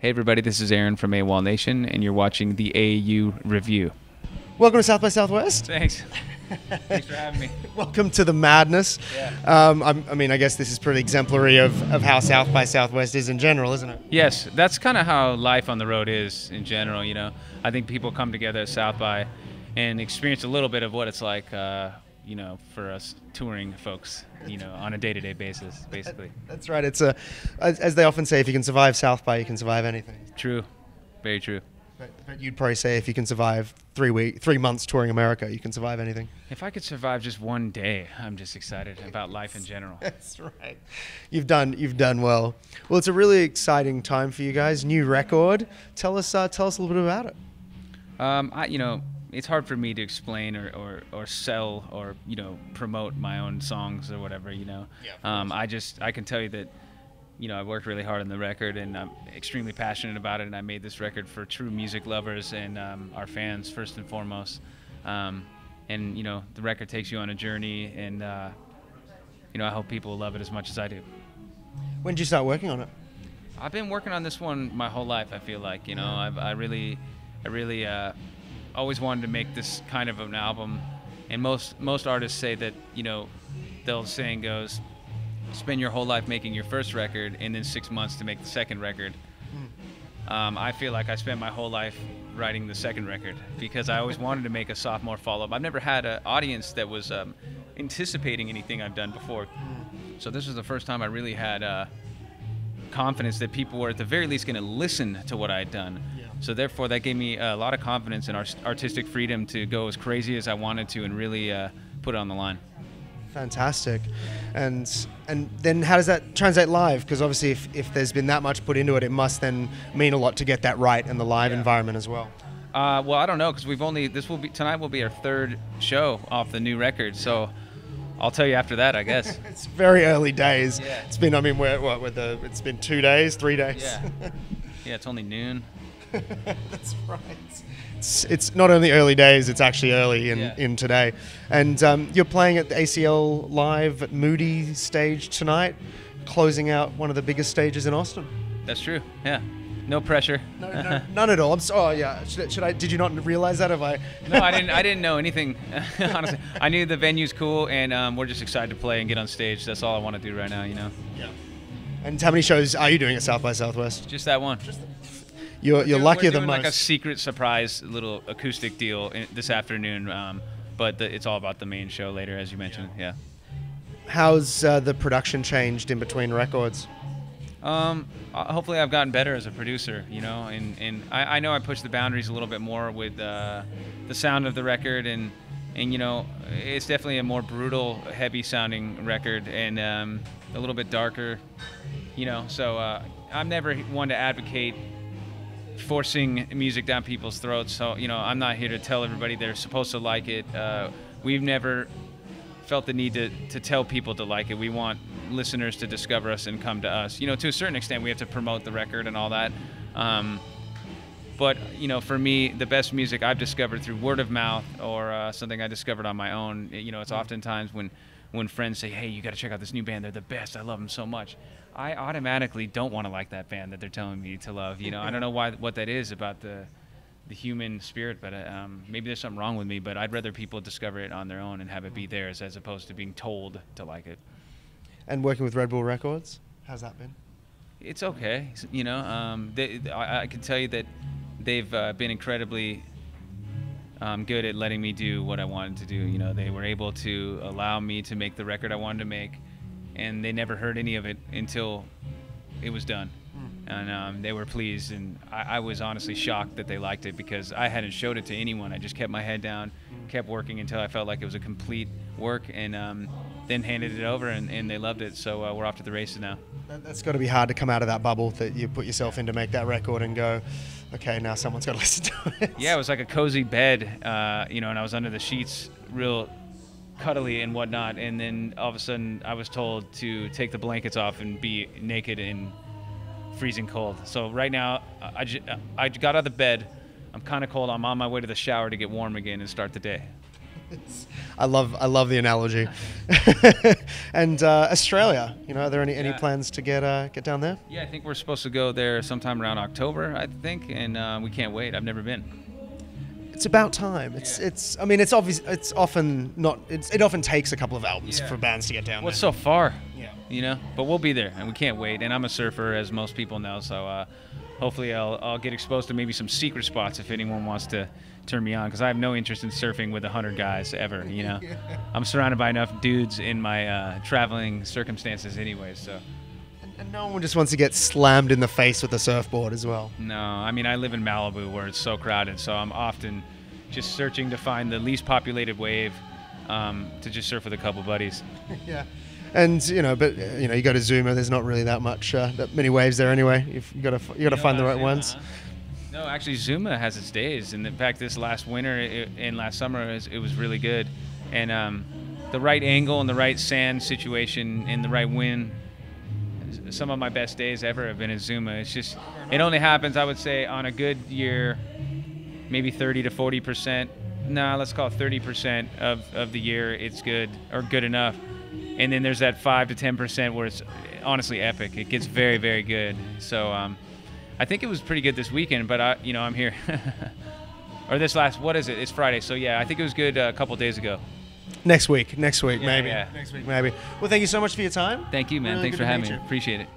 Hey, everybody, this is Aaron from AWOLNATION, and you're watching the AU Review. Welcome to South by Southwest. Thanks. Thanks for having me. Welcome to the madness. Yeah. Um, I'm- I mean, I guess this is pretty exemplary of, of how South by Southwest is in general, isn't it? Yes, that's kind of how life on the road is in general. You know, I think people come together at South by and experience a little bit of what it's like, uh, you know, for us touring folks, you know, on a day-to-day basis, basically. That's right. It's a, as, as they often say, if you can survive South by, you can survive anything. True, very true. But, but you'd probably say if you can survive three week, three months touring America, you can survive anything. If I could survive just one day, I'm just excited about life in general. That's right. You've done you've done well. Well, it's a really exciting time for you guys. New record. Tell us uh, tell us a little bit about it. Um, I, you know, it's hard for me to explain or, or, or sell or you know promote my own songs or whatever. You know, Yeah, um, I just I can tell you that you know I worked really hard on the record and I'm extremely passionate about it. And I made this record for true music lovers and um, our fans first and foremost. Um, and you know, the record takes you on a journey, and uh, you know, I hope people love it as much as I do. When did you start working on it? I've been working on this one my whole life. I feel like you know, I've, I really, I really uh, always wanted to make this kind of an album. And most most artists say that you know, the old saying goes, spend your whole life making your first record, and then six months to make the second record. Um, I feel like I spent my whole life writing the second record because I always wanted to make a sophomore follow-up. I've never had an audience that was um, anticipating anything I've done before. So this was the first time I really had uh, confidence that people were at the very least going to listen to what I had done. So therefore, that gave me a lot of confidence in our artistic freedom to go as crazy as I wanted to and really uh, put it on the line. Fantastic. And and then how does that translate live? Because obviously, if, if there's been that much put into it, it must then mean a lot to get that right in the live Yeah. environment as well. Uh, well, I don't know because we've only this will be tonight will be our third show off the new record. So I'll tell you after that, I guess. It's very early days. Yeah. It's been, I mean, we're, what, with the, it's been two days, three days. Yeah. yeah, it's only noon. That's right. It's, it's not only early days, it's actually early in, Yeah. in today. And um, you're playing at the ACL Live at Moody stage tonight, closing out one of the biggest stages in Austin. That's true. Yeah. No pressure. No, no, none at all. I'm so, oh yeah. Should, should I? Did you not realize that? Have I? no, I didn't. I didn't know anything. Honestly, I knew the venue's cool, and um, we're just excited to play and get on stage. That's all I want to do right now. You know, Yeah. And how many shows are you doing at South by Southwest? just that one. You're, you're We're luckier doing than like a secret surprise little acoustic deal in, this afternoon, um, but the, it's all about the main show later, as you mentioned. Yeah. How's uh, the production changed in between records? Um, uh, hopefully, I've gotten better as a producer, you know, and, and I, I know I pushed the boundaries a little bit more with uh, the sound of the record, and and you know, it's definitely a more brutal, heavy sounding record, and um, a little bit darker, you know. So uh, I'm never one to advocate forcing music down people's throats. So you know, I'm not here to tell everybody they're supposed to like it. Uh, we've never felt the need to, to tell people to like it. We want listeners to discover us and come to us. You know, to a certain extent, we have to promote the record and all that. Um, but you know, for me, the best music I've discovered through word of mouth or uh, something I discovered on my own. You know, it's oftentimes when when friends say, "Hey, you got to check out this new band. They're the best. I love them so much." I automatically don't want to like that band that they're telling me to love. You know, I don't know why what that is about the the human spirit, but uh, um, maybe there's something wrong with me. But I'd rather people discover it on their own and have it be theirs as opposed to being told to like it. And working with Red Bull Records, how's that been? It's okay, you know. Um, they, I, I can tell you that they've uh, been incredibly um, good at letting me do what I wanted to do. You know, they were able to allow me to make the record I wanted to make, and they never heard any of it until it was done. And um, they were pleased, and I, I was honestly shocked that they liked it because I hadn't showed it to anyone. I just kept my head down, kept working until I felt like it was a complete work, and um, then handed it over, and, and they loved it. So uh, we're off to the races now. That, that's got to be hard to come out of that bubble that you put yourself in to make that record and go, okay, now someone's got to listen to it. Yeah, it was like a cozy bed, uh, you know, and I was under the sheets, real cuddly and whatnot. And then all of a sudden, I was told to take the blankets off and be naked and freezing cold. So right now, I, ju- I got out of the bed. I'm kind of cold. I'm on my way to the shower to get warm again and start the day. I love I love the analogy. and uh, Australia, you know, are there any, any Yeah. plans to get uh, get down there? Yeah, I think we're supposed to go there sometime around October, I think, and uh, we can't wait. I've never been. It's about time. It's Yeah. it's. I mean, it's obvious. It's often not. It's, it often takes a couple of albums Yeah. for bands to get down Well, there. so far, Yeah. you know, but we'll be there, and we can't wait. And I'm a surfer, as most people know, so uh, hopefully I'll, I'll get exposed to maybe some secret spots if anyone wants to turn me on, because I have no interest in surfing with a hundred guys ever. You know, I'm surrounded by enough dudes in my uh, traveling circumstances, anyway. So And, and no one just wants to get slammed in the face with a surfboard as well. no, I mean I live in Malibu where it's so crowded, so I'm often just searching to find the least populated wave um, to just surf with a couple buddies. yeah. And you know, but you know, you go to Zuma. There's not really that much, uh, that many waves there anyway. You've got to you got to find the right Zuma, ones. No, actually, Zuma has its days, and in fact, this last winter it, and last summer it was, it was really good, and um, the right angle and the right sand situation and the right wind. Some of my best days ever have been at Zuma. It's just it only happens, I would say, on a good year, maybe 30 to 40 percent. Nah, let's call it 30 percent of, of the year. It's good or good enough, and then there's that five to 10 percent where it's honestly epic. It gets very very good. So. Um, I think it was pretty good this weekend, but I, you know, I'm here. or this last, what is it? It's Friday, so yeah, I think it was good uh, a couple days ago. Next week. Next week, Yeah, maybe. yeah. Next week, maybe. Well, thank you so much for your time. Thank you, man. Really Thanks for having me. you. Appreciate it.